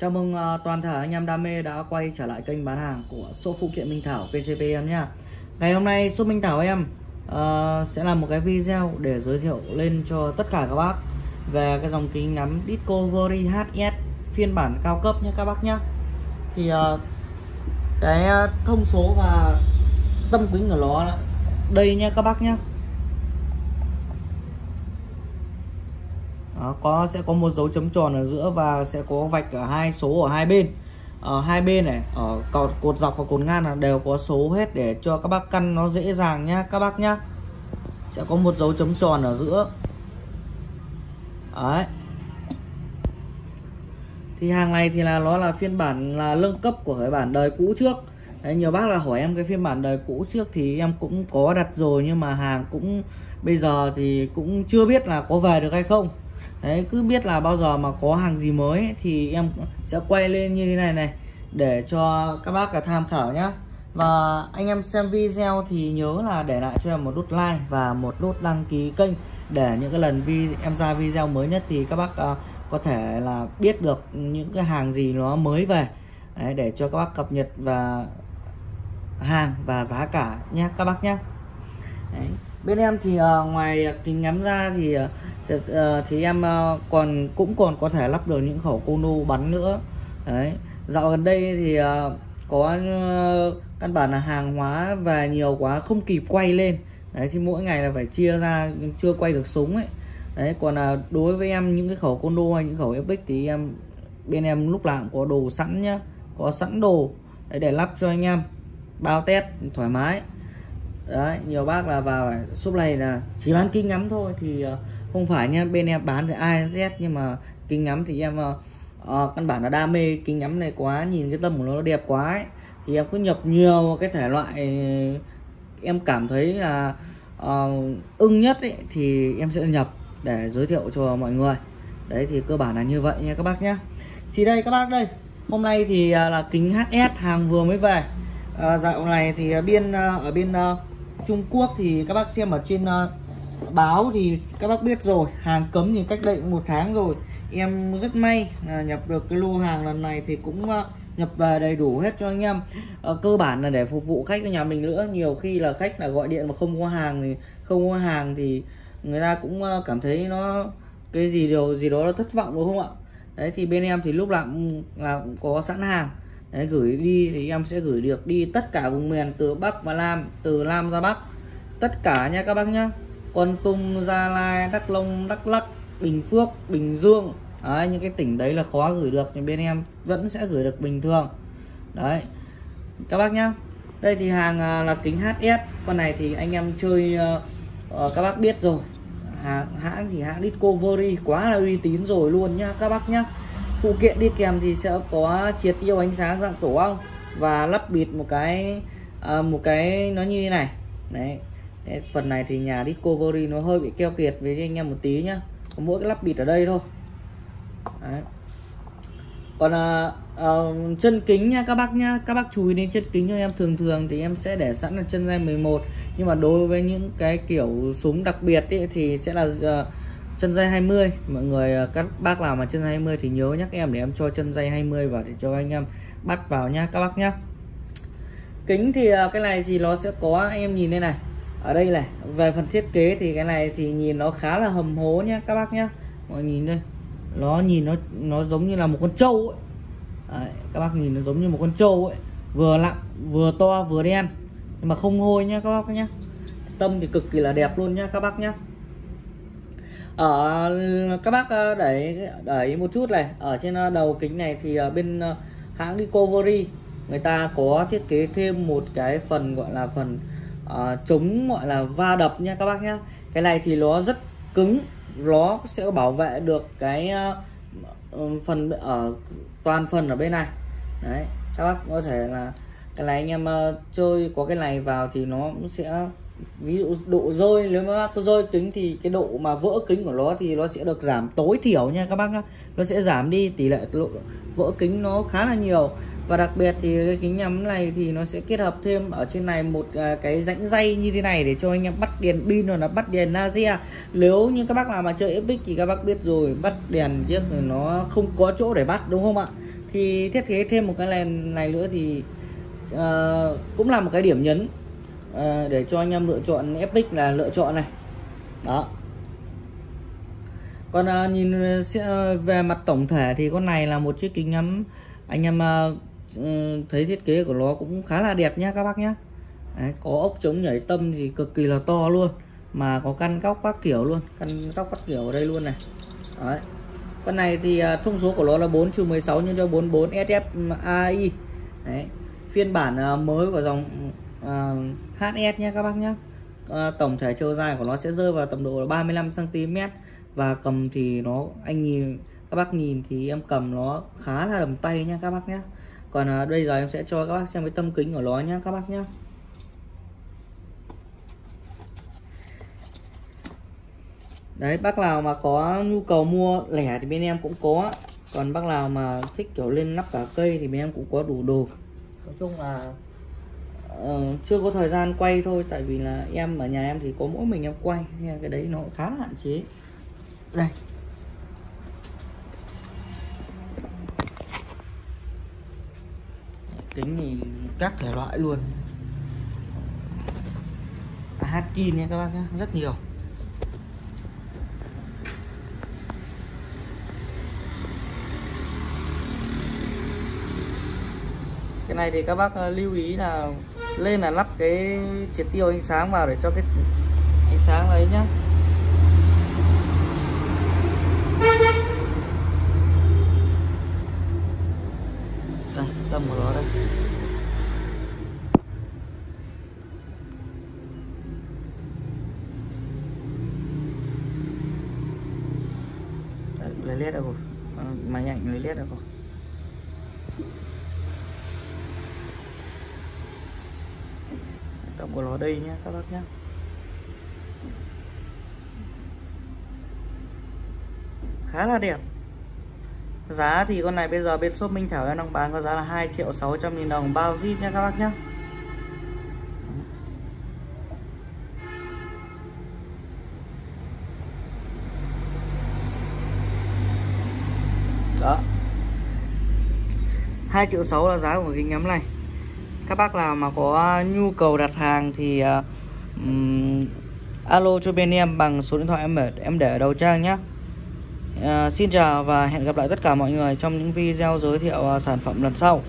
Chào mừng à, toàn thể anh em đam mê đã quay trở lại kênh bán hàng của số phụ kiện Minh Thảo PCP em nhé Ngày hôm nay số Minh Thảo em uh, sẽ làm một cái video để giới thiệu lên cho tất cả các bác về cái dòng kính ngắm Discovery HS phiên bản cao cấp nhé các bác nhá Thì uh, cái thông số và tâm kính của nó đây nha các bác nhá Đó, có sẽ có một dấu chấm tròn ở giữa và sẽ có vạch ở hai số ở hai bên. Ở hai bên này ở cột, cột dọc và cột ngang là đều có số hết để cho các bác căn nó dễ dàng nhá các bác nhá. Sẽ có một dấu chấm tròn ở giữa. Đấy. Thì hàng này thì là nó là phiên bản là nâng cấp của cái bản đời cũ trước. Đấy, nhiều bác là hỏi em cái phiên bản đời cũ trước thì em cũng có đặt rồi nhưng mà hàng cũng bây giờ thì cũng chưa biết là có về được hay không đấy cứ biết là bao giờ mà có hàng gì mới thì em sẽ quay lên như thế này này để cho các bác cả tham khảo nhé và anh em xem video thì nhớ là để lại cho em một nút like và một nút đăng ký kênh để những cái lần vi em ra video mới nhất thì các bác uh, có thể là biết được những cái hàng gì nó mới về. Đấy, để cho các bác cập nhật và hàng và giá cả nhé các bác nhé Đấy bên em thì uh, ngoài kính ngắm ra thì uh, thì em uh, còn cũng còn có thể lắp được những khẩu cono bắn nữa. Đấy. Dạo gần đây thì uh, có căn bản là hàng hóa về nhiều quá không kịp quay lên. Đấy thì mỗi ngày là phải chia ra chưa quay được súng ấy. Đấy còn là đối với em những cái khẩu cono hay những khẩu epic thì em bên em lúc nào cũng có đồ sẵn nhá. Có sẵn đồ đấy để lắp cho anh em bao test thoải mái đấy nhiều bác là vào shop này là chỉ bán kính ngắm thôi thì uh, không phải nha bên em bán thì ai z nhưng mà kính ngắm thì em uh, căn bản là đam mê kính ngắm này quá nhìn cái tâm của nó đẹp quá ấy. thì em cứ nhập nhiều cái thể loại em cảm thấy là uh, ưng nhất ấy, thì em sẽ nhập để giới thiệu cho mọi người. Đấy thì cơ bản là như vậy nha các bác nhé thì đây các bác đây hôm nay thì uh, là kính HS hàng vừa mới về. À, dạo này thì biên ở bên Trung Quốc thì các bác xem ở trên uh, báo thì các bác biết rồi hàng cấm thì cách đây một tháng rồi. Em rất may là nhập được cái lô hàng lần này thì cũng uh, nhập về đầy đủ hết cho anh em. Uh, cơ bản là để phục vụ khách của nhà mình nữa. Nhiều khi là khách là gọi điện mà không có hàng thì không có hàng thì người ta cũng uh, cảm thấy nó cái gì điều gì đó là thất vọng đúng không ạ? Đấy thì bên em thì lúc nào cũng là cũng có sẵn hàng. Đấy, gửi đi thì em sẽ gửi được đi tất cả vùng miền từ Bắc và Nam từ Nam ra Bắc. Tất cả nha các bác nhá. Con Tum Gia Lai Đắk Nông Đắk Lắk Bình Phước Bình Dương. Đấy, những cái tỉnh đấy là khó gửi được nhưng bên em vẫn sẽ gửi được bình thường. Đấy các bác nhá. Đây thì hàng à, là kính HS con này thì anh em chơi uh, các bác biết rồi. Hãng hãng thì hãng Discovery quá là uy tín rồi luôn nhá các bác nhá phụ kiện đi kèm thì sẽ có triệt tiêu ánh sáng dạng tổ ong và lắp bịt một cái à, một cái nó như thế này. Đấy. Đấy, phần này thì nhà Discovery nó hơi bị keo kiệt với anh em một tí nhá. Có mỗi cái lắp bịt ở đây thôi. Đấy. còn à, à, chân kính nha các bác nhá các bác chú ý đến chân kính cho em. Thường thường thì em sẽ để sẵn là chân dây 11 nhưng mà đối với những cái kiểu súng đặc biệt ý, thì sẽ là uh, chân dây 20 mọi người ờ, các bác nào mà chân dây 20 thì nhớ nhắc em để em cho chân dây 20 vào để cho anh em bắt vào nha các bác nhá. Kính thì ờ, cái này thì nó sẽ có anh em nhìn đây này. Ở đây này về phần thiết kế thì cái này thì nhìn nó khá là hầm hố nhá các bác nhá. Mọi nhìn đây nó nhìn nó nó giống như là một con trâu ấy. Đấy, các bác nhìn nó giống như một con trâu ấy. Vừa lặng vừa to vừa đen nhưng mà không hôi nhá các bác nhá. Tâm thì cực kỳ là đẹp luôn nhá các bác nhá ở các bác ờ, để đẩy đẩy một chút này. Ở trên ờ, đầu kính này thì bên hãng Discovery người ta có thiết kế thêm một cái phần gọi là phần uh, chống gọi là va đập nha các bác nhá. Cái này thì nó rất cứng nó sẽ bảo vệ được cái uh, phần ở toàn phần ở bên này. Đấy các bác có thể là cái này anh em uh, chơi có cái này vào thì nó cũng sẽ ví dụ độ rơi nếu mà có rơi kính thì cái độ mà vỡ kính của nó thì nó sẽ được giảm tối thiểu nha các bác nhá. Nó sẽ giảm đi tỷ lệ độ vỡ kính nó khá là nhiều. Và đặc biệt thì cái kính nhắm này thì nó sẽ kết hợp thêm ở trên này một à, cái rãnh dây như thế này để cho anh em bắt đèn pin rồi là bắt đèn laser. Nếu như các bác nào mà chơi epic thì các bác biết rồi bắt đèn chiếc thì nó không có chỗ để bắt đúng không ạ? Thì thiết kế thêm một cái đèn này nữa thì uh, cũng là một cái điểm nhấn. Ờ, để cho anh em lựa chọn FX là lựa chọn này. Đó. Còn uh, nhìn ờ, ờ, về mặt tổng thể thì con này là một chiếc kính ngắm. Anh em uh, thấy thiết kế của nó cũng khá là đẹp nhá các bác nhá. Đấy, có ốc chống nhảy tâm thì cực kỳ là to luôn mà có căn góc các kiểu luôn căn góc các kiểu ở đây luôn này. Đấy. con này thì uh, thông số của nó là 4 16 nhân cho 44 SF AI Đấy. phiên bản uh, mới của dòng Ờ, uh, HS nhé các bác nhé uh, ờ, tổng thể chiều dài của nó sẽ rơi vào tầm độ là 35 cm và cầm thì nó anh nhìn các bác nhìn thì em cầm nó khá là đầm tay nha các bác nhé còn ờ, uh, bây giờ em sẽ cho các bác xem cái tâm kính của nó nhé các bác nhé đấy bác nào mà có nhu cầu mua lẻ thì bên em cũng có. Còn bác nào mà thích kiểu lên nắp cả cây thì bên em cũng có đủ đồ. Nói chung là uh, chưa có thời gian quay thôi tại vì là em ở nhà em thì có mỗi mình em quay nên cái đấy nó khá là hạn chế. Đây. Kính thì các thể loại luôn. Hatkin nha các bác nhé rất nhiều. Cái này thì các bác ờ, lưu ý là lên là lắp cái triệt tiêu ánh sáng vào để cho cái ánh sáng ấy nhá. Đây tâm của nó đây. Lấy led đâu rồi. Máy ảnh lấy led đâu rồi. Tổng của nó đây nhé các bác nhé khá là đẹp. Giá thì con này bây giờ bên shop Minh Thảo em đang bán có giá là 2 triệu 600 nghìn đồng, bao zip nha các bác nhé đó. 2 triệu 6 là giá của cái ngắm này các bác nào mà có nhu cầu đặt hàng thì uh, um, alo cho bên em bằng số điện thoại em để em để ở đầu trang nhé uh, à, xin chào và hẹn gặp lại tất cả mọi người trong những video giới thiệu uh, sản phẩm lần sau.